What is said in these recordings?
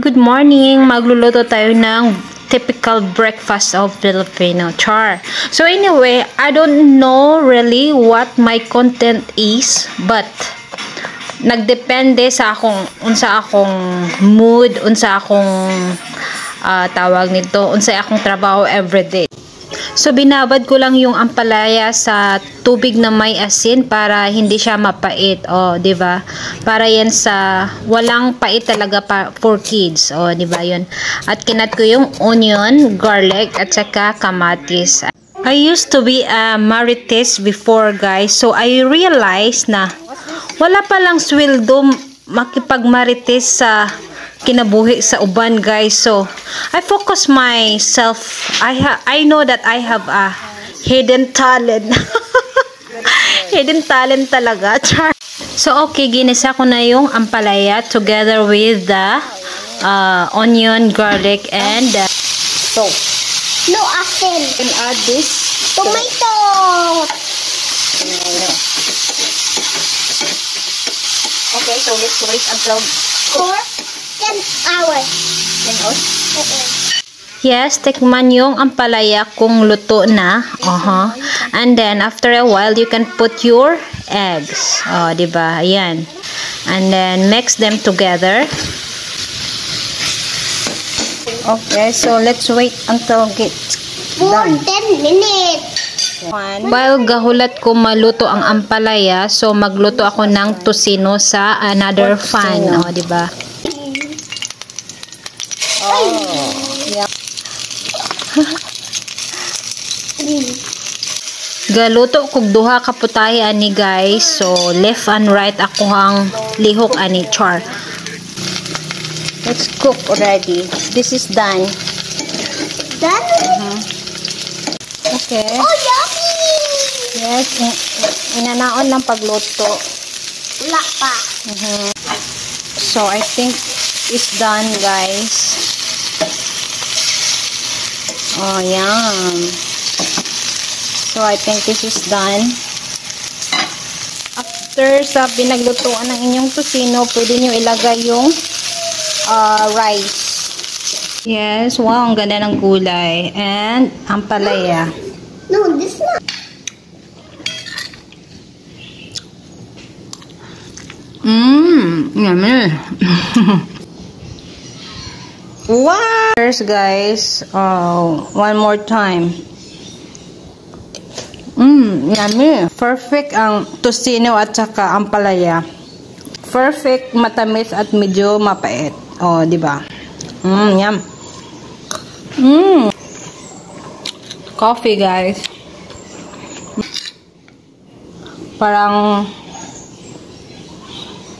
Good morning! Magluluto tayo ng typical breakfast of Filipino char. So anyway, I don't know really what my content is, but nagdepende sa akong unsa akong mood, unsa akong uh, tawag nito, unsa akong trabaho everyday. So, binabad ko lang yung ampalaya sa tubig na may asin para hindi siya mapait. O, oh, di ba? Para yan sa walang pait talaga pa for kids. O, oh, di ba yun? At kinat ko yung onion, garlic, at saka kamatis. I used to be a marites before, guys. So, I realized na wala palang sweldo makipagmarites sa kinabuhi sa uban guys. So I focus myself. I ha I know that I have a hidden talent. Hidden talent talaga char. So okay ginisa ko na yung ampalaya together with the uh, onion garlic and uh, so no asin and add this tomato. Okay so let's wait until four 10 hours. 10 hours? Yes, tikman yung ampalaya kung luto na. Uh -huh. And then, after a while, you can put your eggs. Oh, di ba? Ayan. And then, mix them together. Okay, so let's wait until it's done. For 10 minutes. While gahulat ko maluto ang ampalaya, so magluto ako ng tosino sa another pan. Oh, di ba? Oh. Yeah. Galuto kog duha ka putahe ani guys. So left and right ako hang lihok ani char. Let's cook already. This is done. Done? Uh -huh. Okay. Oh, yummy! Yes, inanaon ng pagluto. Wala pa. Uh -huh. So I think it's done guys. Oh, yum. So, I think this is done. After sa pinaglutuan ng inyong tusino, pwede nyo ilagay yung uh, rice. Yes, wow, ang ganda ng gulay. And, ang palaya. No, this not. Mmm, yummy. Wow! First, guys, oh, one more time. Mmm, yummy. Perfect ang tocino at saka ang palaya. Perfect, matamis at medyo mapait. Oh, di ba? Mmm, yum. Mmm. Coffee, guys. Parang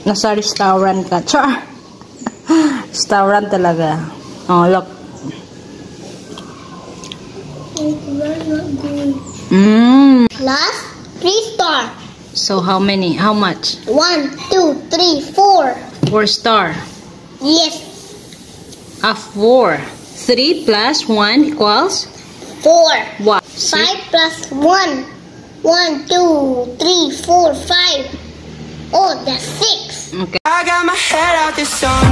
nasa restaurant ka. Char! Restaurant talaga. Oh, look. Mmm. Last, three star. So how many? How much? One, two, three, four. Four star. Yes. A four. Three plus one equals? Four. What? Five plus one. One, two, three, four, five. Oh, that's six. Okay. I got my head out the sun.